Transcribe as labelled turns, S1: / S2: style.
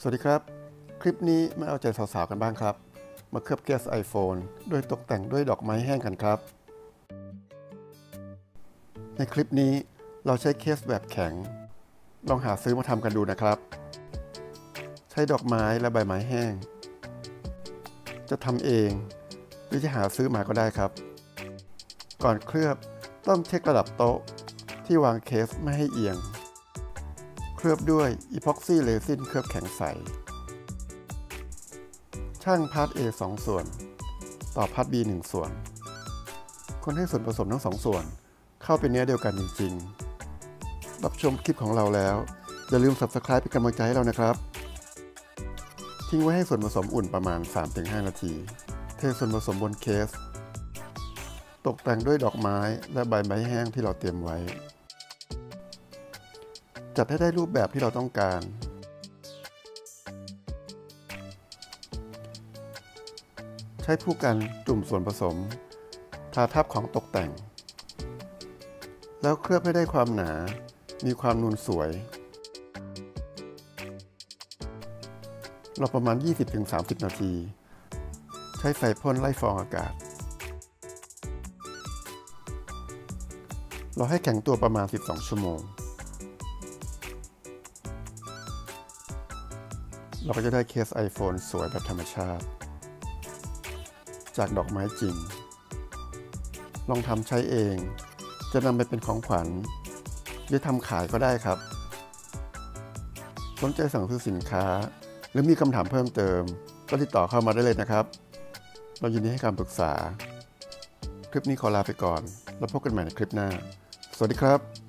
S1: สวัสดีครับ คลิปนี้มาเอาใจสาวๆกันบ้างครับ มาเคลือบเคส iPhone โดยตกแต่งด้วยดอกไม้แห้งกันครับ ในคลิปนี้เราใช้เคสแบบแข็ง ลองหาซื้อมาทำกันดูนะครับ ใช้ดอกไม้และใบไม้แห้ง จะทำเอง หรือจะหาซื้อมาก็ได้ครับ ก่อนเคลือบต้องเช็คระดับโต๊ะที่วางเคสไม่ให้เอียง ลือบด้วย epoxy resin เคลือบแข็งใส ชั่ง part A 2 ส่วน ต่อ part B 1 ส่วน คนให้ส่วนผสมทั้งสองส่วน เข้าเป็นเนื้อเดียวกันจริง ๆ รับชมคลิปของเราแล้ว อย่าลืม Subscribe เป็นกำลังใจให้เรานะครับ ทิ้งไว้ให้ส่วนผสมอุ่นประมาณ 3-5 นาที เทส่วนผสมบนเคส ตกแต่งด้วยดอกไม้และใบไม้แห้งที่เราเตรียมไว้ จัดให้ได้รูปแบบที่เราต้องการ ใช้ผู้กันจุ่มส่วนผสม ทาทับของตกแต่ง แล้วเคลือบให้ได้ความหนา มีความนูนสวย เราประมาณ 20-30 นาที ใช้ใส่พ่นไล่ฟองอากาศเราให้แข็งตัวประมาณ 12 ชั่วโมง เราก็จะได้เคส iPhone สวยแบบธรรมชาติ จากดอกไม้จริง ลองทำใช้เอง จะนำไปเป็นของขวัญหรือทำขายก็ได้ครับ สนใจสั่งซื้อสินค้า หรือมีคำถามเพิ่มเติม ก็ติดต่อเข้ามาได้เลยนะครับ เรายินดีให้คำปรึกษา คลิปนี้ขอลาไปก่อน แล้วพบกันใหม่ในคลิปหน้า สวัสดีครับ